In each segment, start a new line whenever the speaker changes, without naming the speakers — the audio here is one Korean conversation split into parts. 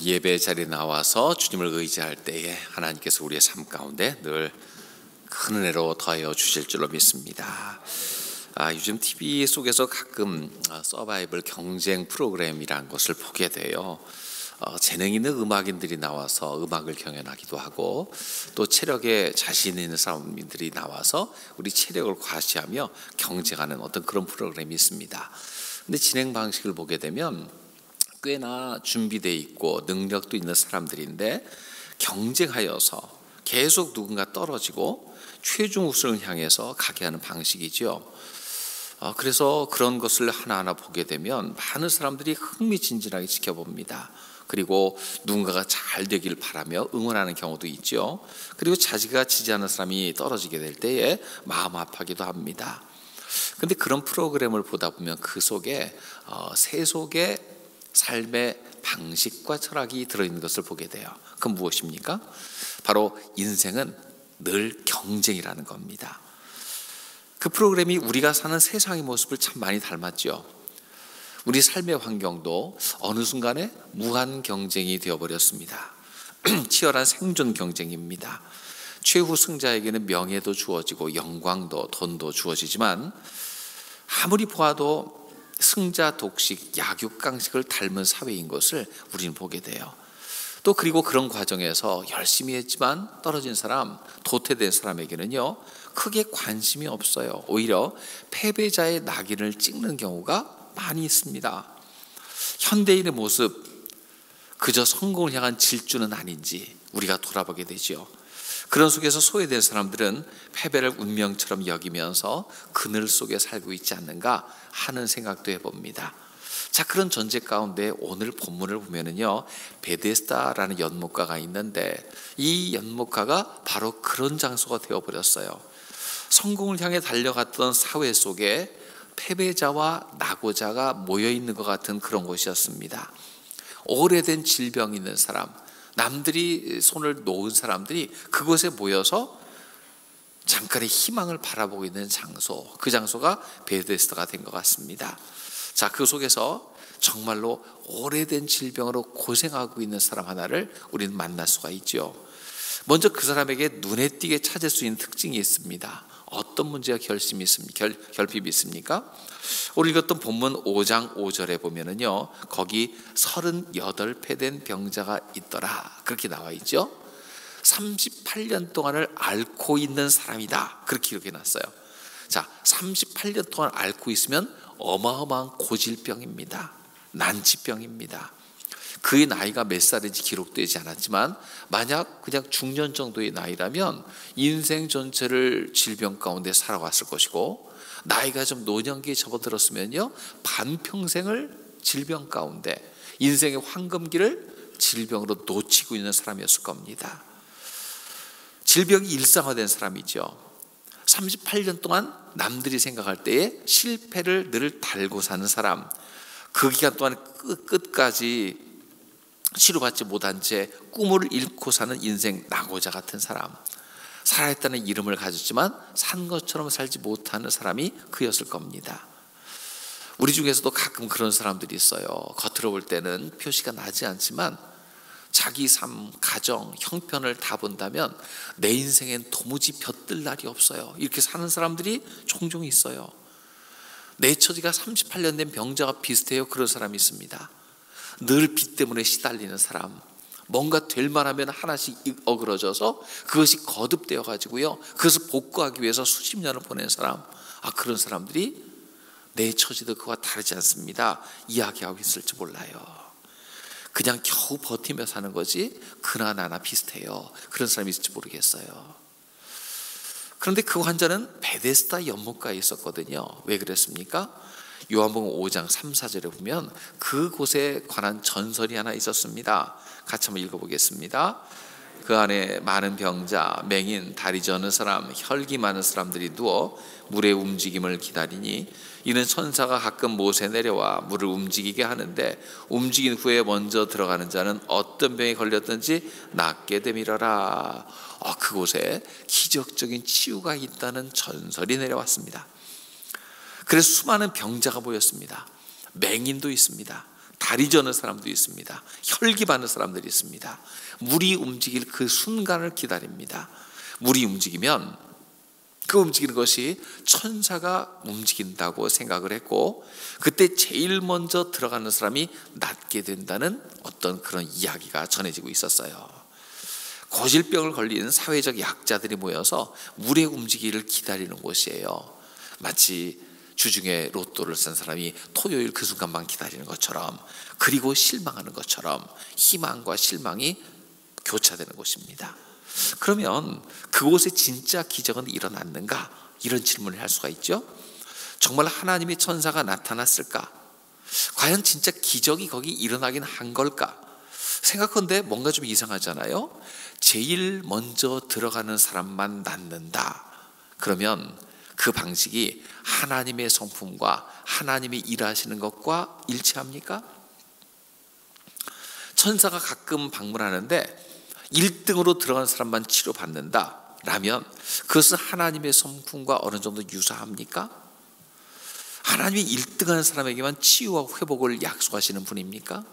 예배 자리에 나와서 주님을 의지할 때에 하나님께서 우리의 삶 가운데 늘 큰 은혜로 더하여 주실 줄로 믿습니다. 아, 요즘 TV 속에서 가끔 어, 서바이벌 경쟁 프로그램이라는 것을 보게 돼요. 어, 재능 있는 음악인들이 나와서 음악을 경연하기도 하고 또 체력에 자신 있는 사람들이 나와서 우리 체력을 과시하며 경쟁하는 어떤 그런 프로그램이 있습니다. 근데 진행 방식을 보게 되면 꽤나 준비돼 있고 능력도 있는 사람들인데 경쟁하여서 계속 누군가 떨어지고 최종 우승을 향해서 가게 하는 방식이죠. 어, 그래서 그런 것을 하나하나 보게 되면 많은 사람들이 흥미진진하게 지켜봅니다. 그리고 누군가가 잘 되길 바라며 응원하는 경우도 있죠. 그리고 자기가 지지하는 사람이 떨어지게 될 때에 마음 아파기도 합니다. 근데 그런 프로그램을 보다 보면 그 속에 어, 세속의 삶의 방식과 철학이 들어있는 것을 보게 돼요. 그건 무엇입니까? 바로 인생은 늘 경쟁이라는 겁니다. 그 프로그램이 우리가 사는 세상의 모습을 참 많이 닮았죠. 우리 삶의 환경도 어느 순간에 무한 경쟁이 되어버렸습니다. 치열한 생존 경쟁입니다. 최후 승자에게는 명예도 주어지고 영광도 돈도 주어지지만 아무리 보아도 승자 독식, 약육 강식을 닮은 사회인 것을 우리는 보게 돼요. 또 그리고 그런 과정에서 열심히 했지만 떨어진 사람, 도태된 사람에게는요, 크게 관심이 없어요. 오히려 패배자의 낙인을 찍는 경우가 많이 있습니다. 현대인의 모습, 그저 성공을 향한 질주는 아닌지 우리가 돌아보게 되죠. 그런 속에서 소외된 사람들은 패배를 운명처럼 여기면서 그늘 속에 살고 있지 않는가 하는 생각도 해봅니다. 자 그런 전제 가운데 오늘 본문을 보면은요 베데스다라는 연못가가 있는데 이 연못가가 바로 그런 장소가 되어버렸어요. 성공을 향해 달려갔던 사회 속에 패배자와 낙오자가 모여 있는 것 같은 그런 곳이었습니다. 오래된 질병 있는 사람, 남들이 손을 놓은 사람들이 그곳에 모여서 잠깐의 희망을 바라보고 있는 장소, 그 장소가 베데스다가 된 것 같습니다. 자, 그 속에서 정말로 오래된 질병으로 고생하고 있는 사람 하나를 우리는 만날 수가 있죠. 먼저 그 사람에게 눈에 띄게 찾을 수 있는 특징이 있습니다. 어떤 문제가 결심이 있습니까? 결, 결핍이 있습니까? 우리 읽었던 본문 5장 5절에 보면은요, 거기 38배 된 병자가 있더라. 그렇게 나와 있죠. 38년 동안을 앓고 있는 사람이다. 그렇게 기록해 놨어요. 자, 38년 동안 앓고 있으면 어마어마한 고질병입니다. 난치병입니다. 그의 나이가 몇 살인지 기록되지 않았지만 만약 그냥 중년 정도의 나이라면 인생 전체를 질병 가운데 살아왔을 것이고 나이가 좀 노년기에 접어들었으면요 반평생을 질병 가운데 인생의 황금기를 질병으로 놓치고 있는 사람이었을 겁니다. 질병이 일상화된 사람이죠. 38년 동안 남들이 생각할 때에 실패를 늘 달고 사는 사람, 그 기간 동안 끝까지 치료받지 못한 채 꿈을 잃고 사는 인생 낙오자 같은 사람. 살아있다는 이름을 가졌지만 산 것처럼 살지 못하는 사람이 그였을 겁니다. 우리 중에서도 가끔 그런 사람들이 있어요. 겉으로 볼 때는 표시가 나지 않지만 자기 삶, 가정, 형편을 다 본다면 내 인생엔 도무지 볕들 날이 없어요. 이렇게 사는 사람들이 종종 있어요. 내 처지가 38년 된 병자가 비슷해요. 그런 사람이 있습니다. 늘 빚 때문에 시달리는 사람, 뭔가 될 만하면 하나씩 어그러져서 그것이 거듭되어 가지고요. 그것을 복구하기 위해서 수십 년을 보낸 사람, 아 그런 사람들이 내 처지도 그와 다르지 않습니다. 이야기하고 있을지 몰라요. 그냥 겨우 버티며 사는 거지 그나 나나 비슷해요. 그런 사람이 있을지 모르겠어요. 그런데 그 환자는 베데스다 연못가에 있었거든요. 왜 그랬습니까? 요한복음 5장 3, 4절에 보면 그곳에 관한 전설이 하나 있었습니다. 같이 한번 읽어보겠습니다. 그 안에 많은 병자, 맹인, 다리 저는 사람, 혈기 많은 사람들이 누워 물의 움직임을 기다리니 이는 천사가 가끔 못에 내려와 물을 움직이게 하는데 움직인 후에 먼저 들어가는 자는 어떤 병에 걸렸든지 낫게 되밀어라. 어, 그곳에 기적적인 치유가 있다는 전설이 내려왔습니다. 그래서 수많은 병자가 보였습니다. 맹인도 있습니다. 다리 저는 사람도 있습니다. 혈기 받는 사람들이 있습니다. 물이 움직일 그 순간을 기다립니다. 물이 움직이면 그 움직이는 것이 천사가 움직인다고 생각을 했고 그때 제일 먼저 들어가는 사람이 낫게 된다는 어떤 그런 이야기가 전해지고 있었어요. 고질병을 걸린 사회적 약자들이 모여서 물의 움직이를 기다리는 곳이에요. 마치 주중에 로또를 쓴 사람이 토요일 그 순간만 기다리는 것처럼 그리고 실망하는 것처럼 희망과 실망이 교차되는 곳입니다. 그러면 그곳에 진짜 기적은 일어났는가? 이런 질문을 할 수가 있죠. 정말 하나님의 천사가 나타났을까? 과연 진짜 기적이 거기 일어나긴 한 걸까? 생각컨대 뭔가 좀 이상하잖아요. 제일 먼저 들어가는 사람만 낫는다. 그러면 그 방식이 하나님의 성품과 하나님이 일하시는 것과 일치합니까? 천사가 가끔 방문하는데 1등으로 들어간 사람만 치료받는다. 라면 그것은 하나님의 성품과 어느 정도 유사합니까? 하나님이 1등하는 사람에게만 치유와 회복을 약속하시는 분입니까?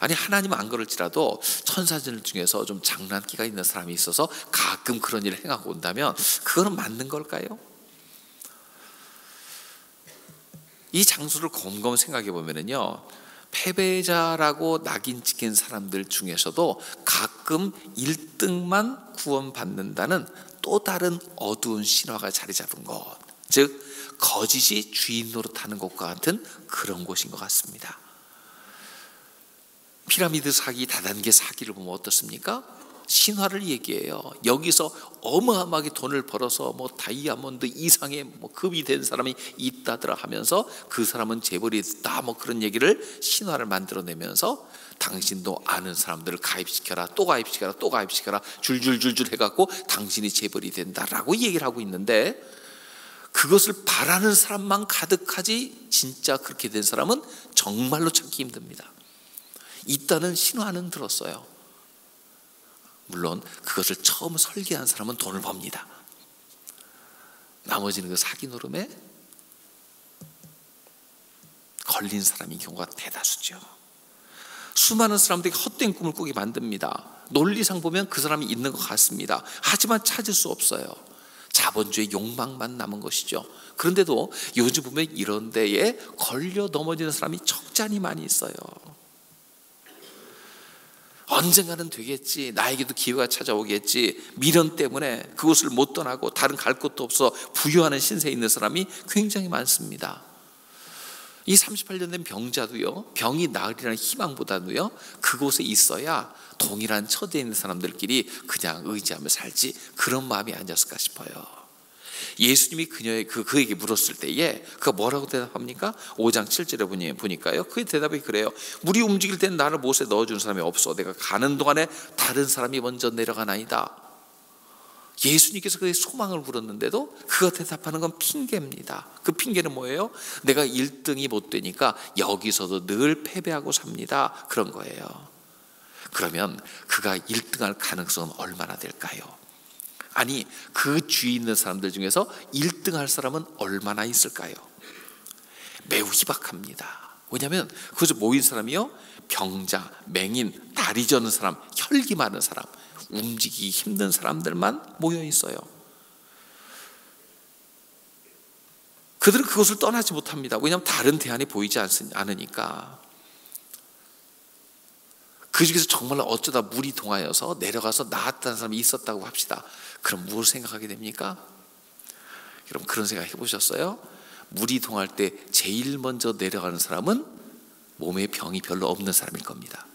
아니 하나님은 안 그럴지라도 천사들 중에서 좀 장난기가 있는 사람이 있어서 가끔 그런 일을 행하고 온다면 그거는 맞는 걸까요? 이 장소를 곰곰 생각해 보면은요 패배자라고 낙인 찍힌 사람들 중에서도 가끔 1등만 구원받는다는 또 다른 어두운 신화가 자리 잡은 것. 즉, 거짓이 주인 노릇하는 것과 같은 그런 곳인 것 같습니다. 피라미드 사기, 다단계 사기를 보면 어떻습니까? 신화를 얘기해요. 여기서 어마어마하게 돈을 벌어서 뭐 다이아몬드 이상의 뭐 급이 된 사람이 있다더라 하면서 그 사람은 재벌이 됐다 뭐 그런 얘기를 신화를 만들어내면서 당신도 아는 사람들을 가입시켜라 또 가입시켜라 또 가입시켜라 줄줄줄줄 해갖고 당신이 재벌이 된다라고 얘기를 하고 있는데 그것을 바라는 사람만 가득하지 진짜 그렇게 된 사람은 정말로 찾기 힘듭니다. 있다는 신화는 들었어요. 물론 그것을 처음 설계한 사람은 돈을 법니다. 나머지는 그 사기 노름에 걸린 사람인 경우가 대다수죠. 수많은 사람들이 헛된 꿈을 꾸게 만듭니다. 논리상 보면 그 사람이 있는 것 같습니다. 하지만 찾을 수 없어요. 자본주의 욕망만 남은 것이죠. 그런데도 요즘 보면 이런 데에 걸려 넘어지는 사람이 적잖이 많이 있어요. 언젠가는 되겠지. 나에게도 기회가 찾아오겠지. 미련 때문에 그곳을 못 떠나고 다른 갈 곳도 없어 부유하는 신세에 있는 사람이 굉장히 많습니다. 이 38년 된 병자도요, 병이 나으리라는 희망보다도요, 그곳에 있어야 동일한 처지에 있는 사람들끼리 그냥 의지하며 살지 그런 마음이 아니었을까 싶어요. 예수님이 그녀의 그 그에게 물었을 때에 그가 뭐라고 대답합니까? 5장 7절에 보니 보니까요. 그의 대답이 그래요. 물이 움직일 때 나를 못에 넣어 준 사람이 없어. 내가 가는 동안에 다른 사람이 먼저 내려가나이다. 예수님께서 그의 소망을 물었는데도 그가 대답하는 건 핑계입니다. 그 핑계는 뭐예요? 내가 1등이 못 되니까 여기서도 늘 패배하고 삽니다. 그런 거예요. 그러면 그가 1등할 가능성은 얼마나 될까요? 아니 그 주위 있는 사람들 중에서 1등 할 사람은 얼마나 있을까요? 매우 희박합니다. 왜냐하면 그곳에 모인 사람이요 병자, 맹인, 다리 저는 사람, 혈기 많은 사람, 움직이기 힘든 사람들만 모여 있어요. 그들은 그것을 떠나지 못합니다. 왜냐하면 다른 대안이 보이지 않으니까. 그 중에서 정말 어쩌다 물이 동하여서 내려가서 나았다는 사람이 있었다고 합시다. 그럼 무엇을 생각하게 됩니까? 여러분 그런 생각 해보셨어요? 물이 동할 때 제일 먼저 내려가는 사람은 몸에 병이 별로 없는 사람일 겁니다.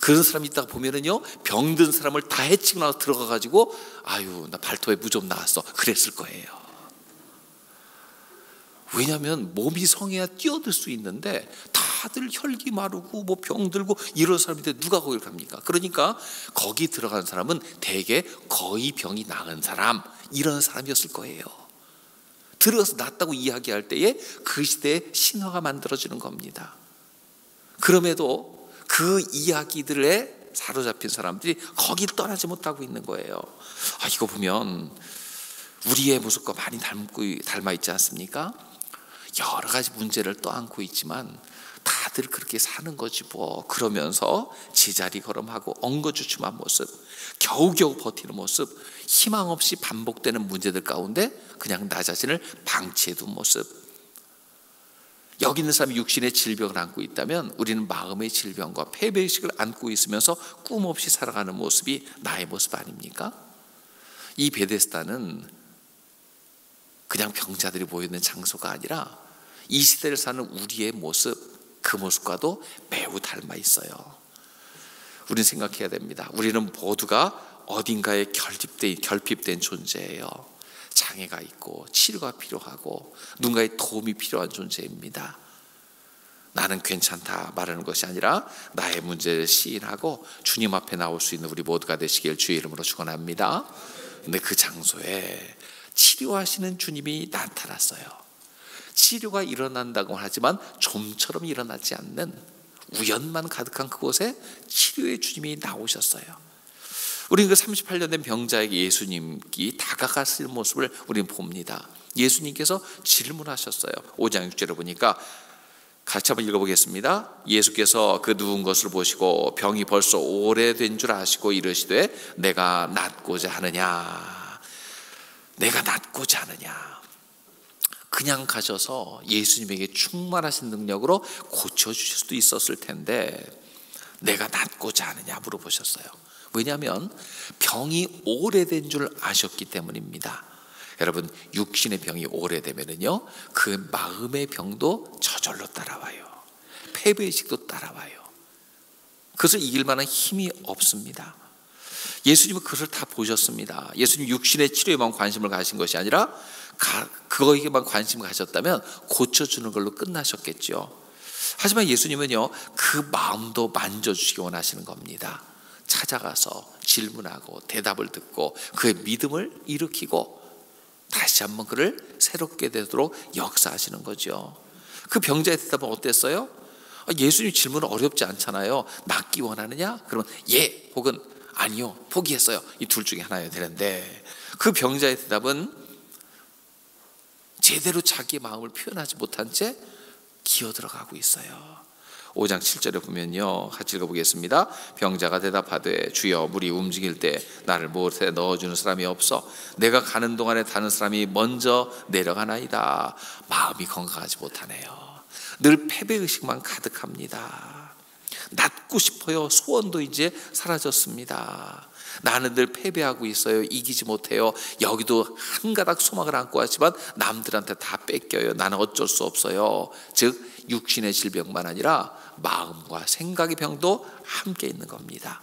그런 사람이 있다가 보면은요 병든 사람을 다 해치고 나서 들어가 가지고 아유 나 발톱에 무 좀 나왔어 그랬을 거예요. 왜냐하면 몸이 성해야 뛰어들 수 있는데 다 들 혈기 마르고 뭐 병들고 이런 사람인데 누가 거기를 갑니까? 그러니까 거기 들어간 사람은 대개 거의 병이 나은 사람 이런 사람이었을 거예요. 들어가서 낫다고 이야기할 때에 그 시대에 신화가 만들어지는 겁니다. 그럼에도 그 이야기들에 사로잡힌 사람들이 거기를 떠나지 못하고 있는 거예요. 아, 이거 보면 우리의 모습과 많이 닮고, 닮아 있지 않습니까? 여러 가지 문제를 떠안고 있지만 다들 그렇게 사는 거지 뭐 그러면서 제자리 걸음하고 엉거주춤한 모습 겨우겨우 버티는 모습 희망 없이 반복되는 문제들 가운데 그냥 나 자신을 방치해둔 모습 여기 있는 사람이 육신의 질병을 안고 있다면 우리는 마음의 질병과 패배의식을 안고 있으면서 꿈 없이 살아가는 모습이 나의 모습 아닙니까? 이 베데스다는 그냥 병자들이 모여있는 장소가 아니라 이 시대를 사는 우리의 모습, 그 모습과도 매우 닮아 있어요. 우리는 생각해야 됩니다. 우리는 모두가 어딘가에 결핍된, 결핍된 존재예요. 장애가 있고 치료가 필요하고 누군가의 도움이 필요한 존재입니다. 나는 괜찮다 말하는 것이 아니라 나의 문제를 시인하고 주님 앞에 나올 수 있는 우리 모두가 되시길 주의 이름으로 축원합니다. 근데 그 장소에 치료하시는 주님이 나타났어요. 치료가 일어난다고 하지만 좀처럼 일어나지 않는 우연만 가득한 그곳에 치료의 주님이 나오셨어요. 우리는 그 38년 된 병자에게 예수님이 다가갔을 모습을 우리는 봅니다. 예수님께서 질문하셨어요. 5장 6절에 보니까 같이 한번 읽어보겠습니다. 예수께서 그 누운 것을 보시고 병이 벌써 오래된 줄 아시고 이르시되 내가 낫고자 하느냐 내가 낫고자 하느냐 그냥 가셔서 예수님에게 충만하신 능력으로 고쳐주실 수도 있었을 텐데 내가 낫고자 하느냐 물어보셨어요. 왜냐하면 병이 오래된 줄 아셨기 때문입니다. 여러분 육신의 병이 오래되면은요 그 마음의 병도 저절로 따라와요. 패배의식도 따라와요. 그것을 이길 만한 힘이 없습니다. 예수님은 그것을 다 보셨습니다. 예수님 육신의 치료에만 관심을 가신 것이 아니라 그거에게만 관심을 가셨다면 고쳐주는 걸로 끝나셨겠죠 하지만 예수님은요 그 마음도 만져주시기 원하시는 겁니다 찾아가서 질문하고 대답을 듣고 그의 믿음을 일으키고 다시 한번 그를 새롭게 되도록 역사하시는 거죠. 그 병자의 대답은 어땠어요? 아, 예수님 질문은 어렵지 않잖아요. 낫기 원하느냐? 그러면 예 혹은 아니요 포기했어요. 이 둘 중에 하나여야 되는데 그 병자의 대답은 제대로 자기의 마음을 표현하지 못한 채 기어 들어가고 있어요. 5장 7절에 보면요. 같이 읽어보겠습니다. 병자가 대답하되 주여 물이 움직일 때 나를 못에 넣어주는 사람이 없어 내가 가는 동안에 다른 사람이 먼저 내려가나이다. 마음이 건강하지 못하네요. 늘 패배의식만 가득합니다. 낫고 싶어요. 소원도 이제 사라졌습니다. 나는 늘 패배하고 있어요. 이기지 못해요. 여기도 한 가닥 소망을 안고 하지만 남들한테 다 뺏겨요. 나는 어쩔 수 없어요. 즉 육신의 질병만 아니라 마음과 생각의 병도 함께 있는 겁니다.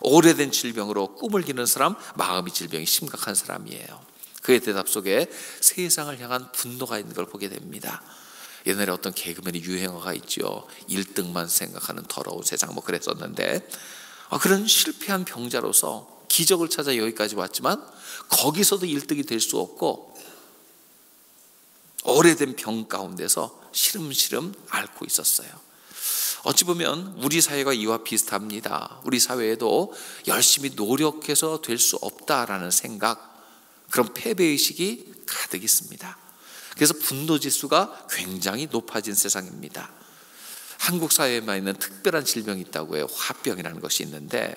오래된 질병으로 꿈을 기는 사람, 마음의 질병이 심각한 사람이에요. 그의 대답 속에 세상을 향한 분노가 있는 걸 보게 됩니다. 옛날에 어떤 개그맨의 유행어가 있죠. 1등만 생각하는 더러운 세상 뭐 그랬었는데 아, 그런 실패한 병자로서 기적을 찾아 여기까지 왔지만 거기서도 1등이 될 수 없고 오래된 병 가운데서 시름시름 앓고 있었어요. 어찌 보면 우리 사회가 이와 비슷합니다. 우리 사회에도 열심히 노력해서 될 수 없다라는 생각, 그런 패배의식이 가득 있습니다. 그래서 분노 지수가 굉장히 높아진 세상입니다. 한국 사회에만 있는 특별한 질병이 있다고 해요. 화병이라는 것이 있는데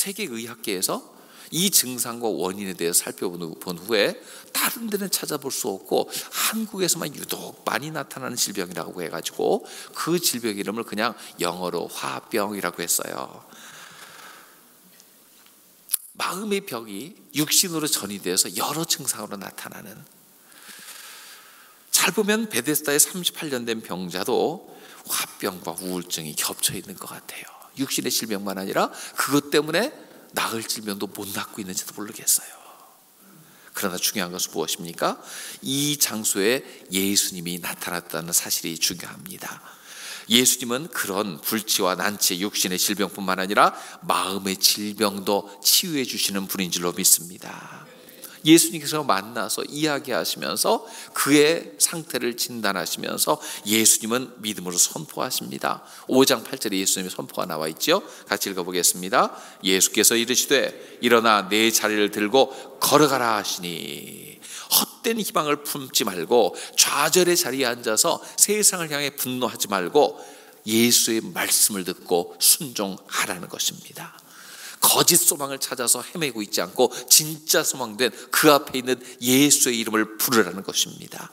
세계의학계에서 이 증상과 원인에 대해 살펴본 후에 다른 데는 찾아볼 수 없고 한국에서만 유독 많이 나타나는 질병이라고 해가지고 그 질병 이름을 그냥 영어로 화병이라고 했어요. 마음의 병이 육신으로 전이되어서 여러 증상으로 나타나는 잘 보면 베데스다의 38년 된 병자도 화병과 우울증이 겹쳐 있는 것 같아요. 육신의 질병만 아니라 그것 때문에 나을 질병도 못 낫고 있는지도 모르겠어요. 그러나 중요한 것은 무엇입니까? 이 장소에 예수님이 나타났다는 사실이 중요합니다. 예수님은 그런 불치와 난치, 육신의 질병뿐만 아니라 마음의 질병도 치유해 주시는 분인 줄로 믿습니다. 예수님께서 만나서 이야기하시면서 그의 상태를 진단하시면서 예수님은 믿음으로 선포하십니다. 5장 8절에 예수님의 선포가 나와 있죠. 같이 읽어보겠습니다. 예수께서 이르시되 일어나 내 자리를 들고 걸어가라 하시니 헛된 희망을 품지 말고 좌절의 자리에 앉아서 세상을 향해 분노하지 말고 예수의 말씀을 듣고 순종하라는 것입니다. 거짓 소망을 찾아서 헤매고 있지 않고 진짜 소망된 그 앞에 있는 예수의 이름을 부르라는 것입니다.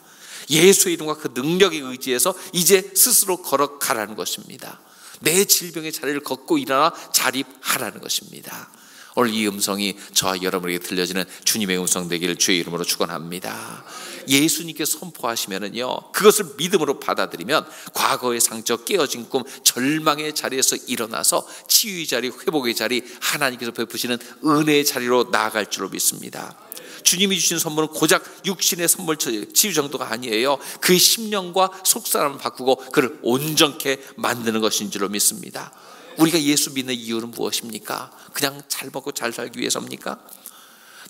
예수의 이름과 그 능력에 의지해서 이제 스스로 걸어가라는 것입니다. 내 질병의 자리를 걷고 일어나 자립하라는 것입니다. 오늘 이 음성이 저와 여러분에게 들려지는 주님의 음성 되기를 주의 이름으로 축원합니다. 예수님께 선포하시면은요 그것을 믿음으로 받아들이면 과거의 상처, 깨어진 꿈, 절망의 자리에서 일어나서 치유의 자리, 회복의 자리, 하나님께서 베푸시는 은혜의 자리로 나아갈 줄로 믿습니다. 주님이 주신 선물은 고작 육신의 선물 치유 정도가 아니에요. 그 심령과 속사람을 바꾸고 그를 온전케 만드는 것인 줄로 믿습니다. 우리가 예수 믿는 이유는 무엇입니까? 그냥 잘 먹고 잘 살기 위해서입니까?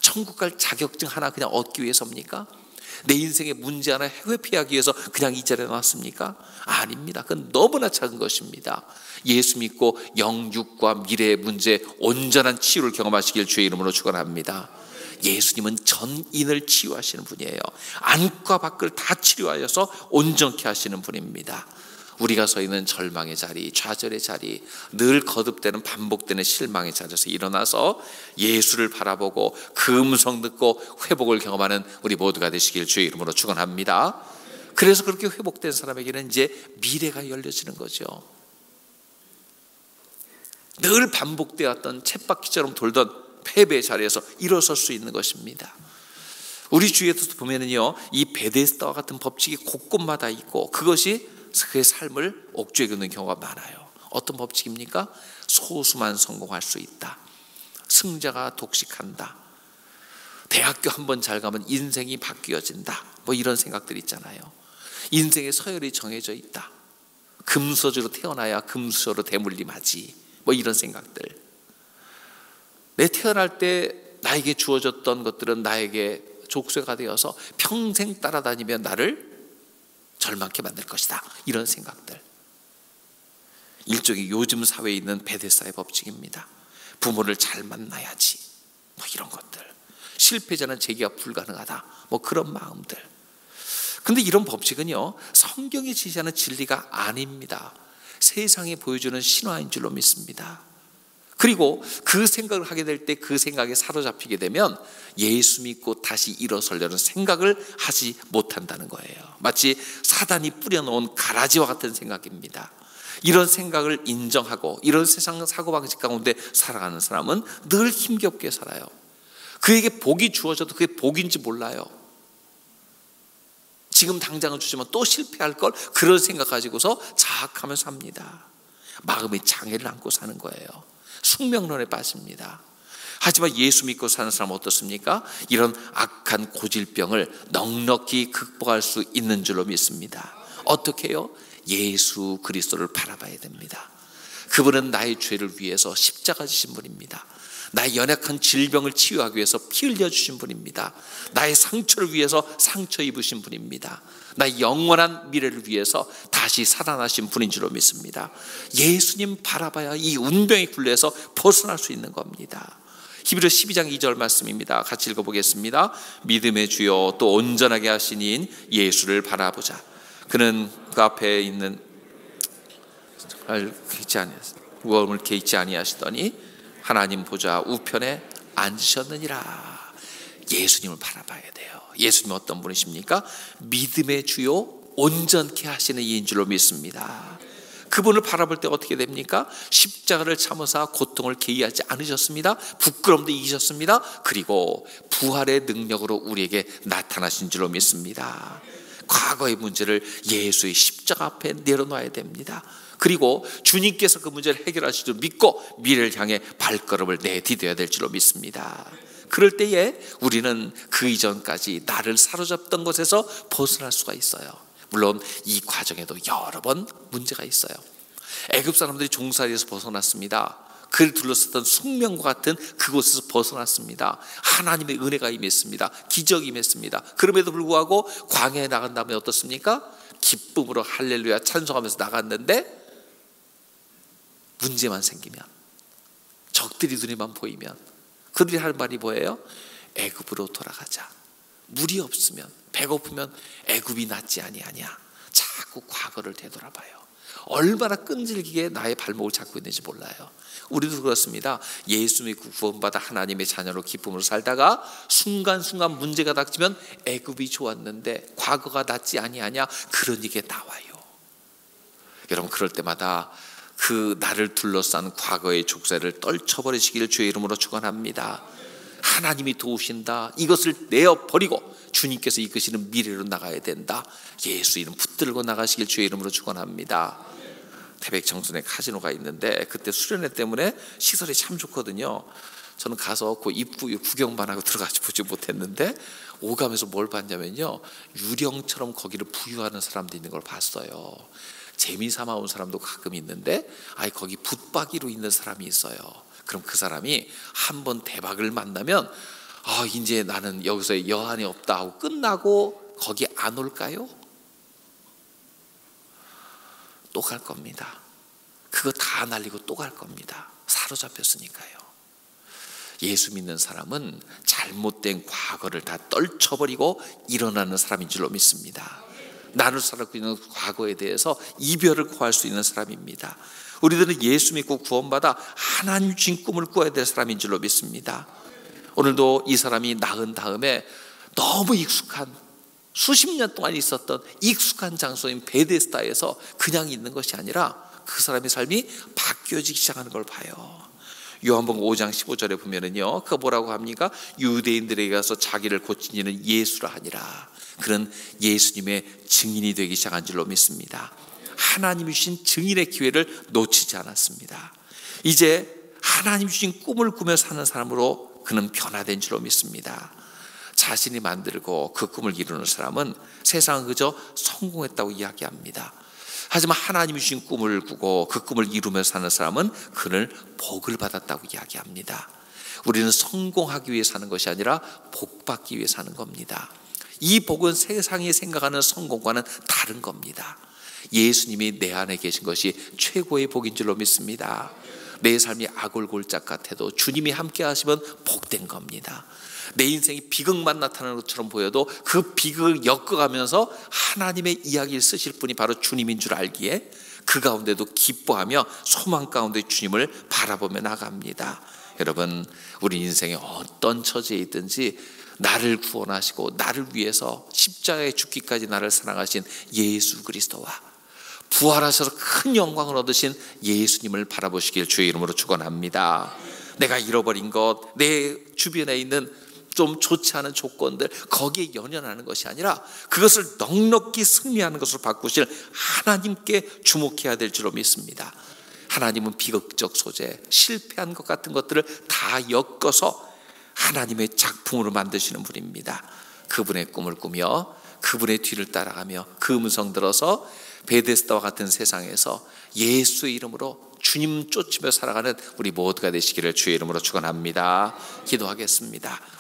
천국 갈 자격증 하나 그냥 얻기 위해서입니까? 내 인생의 문제 하나 회피하기 위해서 그냥 이 자리에 나왔습니까? 아닙니다. 그건 너무나 작은 것입니다. 예수 믿고 영육과 미래의 문제 온전한 치유를 경험하시길 주의 이름으로 축원합니다. 예수님은 전인을 치유하시는 분이에요. 안과 밖을 다 치료하여서 온전케 하시는 분입니다. 우리가 서 있는 절망의 자리, 좌절의 자리, 늘 거듭되는 반복되는 실망의 자리에서 일어나서 예수를 바라보고 그 음성 듣고 회복을 경험하는 우리 모두가 되시길 주의 이름으로 축원합니다. 그래서 그렇게 회복된 사람에게는 이제 미래가 열려지는 거죠. 늘 반복되었던 쳇바퀴처럼 돌던 패배의 자리에서 일어설 수 있는 것입니다. 우리 주위에도 보면은요, 이 베데스다와 같은 법칙이 곳곳마다 있고 그것이 그의 삶을 옥죄게 되는 경우가 많아요. 어떤 법칙입니까? 소수만 성공할 수 있다. 승자가 독식한다. 대학교 한 번 잘 가면 인생이 바뀌어진다. 뭐 이런 생각들 있잖아요. 인생의 서열이 정해져 있다. 금수저로 태어나야 금수저로 대물림하지. 뭐 이런 생각들. 내 태어날 때 나에게 주어졌던 것들은 나에게 족쇄가 되어서 평생 따라다니며 나를 절망케 만들 것이다. 이런 생각들. 일종의 요즘 사회에 있는 베데사의 법칙입니다. 부모를 잘 만나야지. 뭐 이런 것들. 실패자는 재기가 불가능하다. 뭐 그런 마음들. 근데 이런 법칙은요, 성경이 지시하는 진리가 아닙니다. 세상에 보여주는 신화인 줄로 믿습니다. 그리고 그 생각을 하게 될 때 그 생각에 사로잡히게 되면 예수 믿고 다시 일어서려는 생각을 하지 못한다는 거예요. 마치 사단이 뿌려놓은 가라지와 같은 생각입니다. 이런 생각을 인정하고 이런 세상 사고방식 가운데 살아가는 사람은 늘 힘겹게 살아요. 그에게 복이 주어져도 그게 복인지 몰라요. 지금 당장은 주지만 또 실패할 걸 그런 생각 가지고서 자학하며 삽니다. 마음의 장애를 안고 사는 거예요. 숙명론에 빠집니다. 하지만 예수 믿고 사는 사람 어떻습니까? 이런 악한 고질병을 넉넉히 극복할 수 있는 줄로 믿습니다. 어떻게요? 예수 그리스도를 바라봐야 됩니다. 그분은 나의 죄를 위해서 십자가 지신 분입니다. 나의 연약한 질병을 치유하기 위해서 피 흘려 주신 분입니다. 나의 상처를 위해서 상처 입으신 분입니다. 나의 영원한 미래를 위해서 다시 살아나신 분인 줄로 믿습니다. 예수님 바라봐야 이 운명의 굴레에서 벗어날 수 있는 겁니다. 히브리 12장 2절 말씀입니다. 같이 읽어보겠습니다. 믿음의 주여 또 온전하게 하시니 예수를 바라보자. 그는 그 앞에 있는 개치 아니 우험을 개치 아니하시더니 하나님 보좌 우편에 앉으셨느니라. 예수님을 바라봐야 돼요. 예수님 어떤 분이십니까? 믿음의 주요 온전케 하시는 이인 줄로 믿습니다. 그분을 바라볼 때 어떻게 됩니까? 십자가를 참으사 고통을 개의하지 않으셨습니다. 부끄럼도 이기셨습니다. 그리고 부활의 능력으로 우리에게 나타나신 줄로 믿습니다. 과거의 문제를 예수의 십자가 앞에 내려놔야 됩니다. 그리고 주님께서 그 문제를 해결하실 줄 믿고 미래를 향해 발걸음을 내디뎌야 될 줄로 믿습니다. 그럴 때에 우리는 그 이전까지 나를 사로잡던 것에서 벗어날 수가 있어요. 물론 이 과정에도 여러 번 문제가 있어요. 애굽 사람들이 종살이에서 벗어났습니다. 그를 둘러쌌던 숙명과 같은 그곳에서 벗어났습니다. 하나님의 은혜가 임했습니다. 기적이 임했습니다. 그럼에도 불구하고 광야에 나간 다음에 어떻습니까? 기쁨으로 할렐루야 찬송하면서 나갔는데 문제만 생기면 적들이 눈에만 보이면 그들이 할 말이 뭐예요? 애굽으로 돌아가자. 물이 없으면 배고프면 애굽이 낫지 아니하냐. 자꾸 과거를 되돌아봐요. 얼마나 끈질기게 나의 발목을 잡고 있는지 몰라요. 우리도 그렇습니다. 예수 믿고 구원받아 하나님의 자녀로 기쁨으로 살다가 순간순간 문제가 닥치면 애굽이 좋았는데 과거가 낫지 아니하냐 그런 얘기 나와요. 여러분 그럴 때마다 그 나를 둘러싼 과거의 족쇄를 떨쳐버리시기를 주의 이름으로 축원합니다. 하나님이 도우신다. 이것을 내어 버리고 주님께서 이끄시는 미래로 나가야 된다. 예수 이름 붙들고 나가시길 주의 이름으로 축원합니다. 태백 청순에 카지노가 있는데 그때 수련회 때문에 시설이 참 좋거든요. 저는 가서 그 입구 구경만 하고 들어가지 보지 못했는데 오감에서 뭘 봤냐면요 유령처럼 거기를 부유하는 사람도 있는 걸 봤어요. 재미 삼아 온 사람도 가끔 있는데 아예 거기 붙박이로 있는 사람이 있어요. 그럼 그 사람이 한 번 대박을 만나면 아 이제 나는 여기서 여한이 없다 하고 끝나고 거기 안 올까요? 또 갈 겁니다. 그거 다 날리고 또 갈 겁니다. 사로잡혔으니까요. 예수 믿는 사람은 잘못된 과거를 다 떨쳐버리고 일어나는 사람인 줄로 믿습니다. 나를 살았고 있는 과거에 대해서 이별을 구할 수 있는 사람입니다. 우리들은 예수 믿고 구원받아 하나님 주신 꿈을 꾸어야 될 사람인 줄로 믿습니다. 오늘도 이 사람이 낳은 다음에 너무 익숙한 수십 년 동안 있었던 익숙한 장소인 베데스다에서 그냥 있는 것이 아니라 그 사람의 삶이 바뀌어지기 시작하는 걸 봐요. 요한복음 5장 15절에 보면은요. 그 뭐라고 합니까? 유대인들에게 가서 자기를 고친 이는 예수라 하니라. 그는 예수님의 증인이 되기 시작한 줄로 믿습니다. 하나님이 주신 증인의 기회를 놓치지 않았습니다. 이제 하나님 주신 꿈을 꾸며 사는 사람으로 그는 변화된 줄로 믿습니다. 자신이 만들고 그 꿈을 이루는 사람은 세상 그저 성공했다고 이야기합니다. 하지만 하나님이 주신 꿈을 꾸고 그 꿈을 이루며 사는 사람은 그를 복을 받았다고 이야기합니다. 우리는 성공하기 위해 사는 것이 아니라 복 받기 위해 사는 겁니다. 이 복은 세상이 생각하는 성공과는 다른 겁니다. 예수님이 내 안에 계신 것이 최고의 복인 줄로 믿습니다. 내 삶이 아골골짝 같아도 주님이 함께 하시면 복된 겁니다. 내 인생이 비극만 나타나는 것처럼 보여도 그 비극을 엮어가면서 하나님의 이야기를 쓰실 분이 바로 주님인 줄 알기에 그 가운데도 기뻐하며 소망 가운데 주님을 바라보며 나갑니다. 여러분, 우리 인생에 어떤 처지에 있든지 나를 구원하시고 나를 위해서 십자가에 죽기까지 나를 사랑하신 예수 그리스도와 부활하셔서 큰 영광을 얻으신 예수님을 바라보시길 주의 이름으로 축원합니다. 내가 잃어버린 것, 내 주변에 있는 좀 좋지 않은 조건들 거기에 연연하는 것이 아니라 그것을 넉넉히 승리하는 것으로 바꾸실 하나님께 주목해야 될 줄로 믿습니다. 하나님은 비극적 소재, 실패한 것 같은 것들을 다 엮어서 하나님의 작품으로 만드시는 분입니다. 그분의 꿈을 꾸며 그분의 뒤를 따라가며 그 음성 들어서 베데스다와 같은 세상에서 예수의 이름으로 주님 쫓으며 살아가는 우리 모두가 되시기를 주의 이름으로 축원합니다. 기도하겠습니다.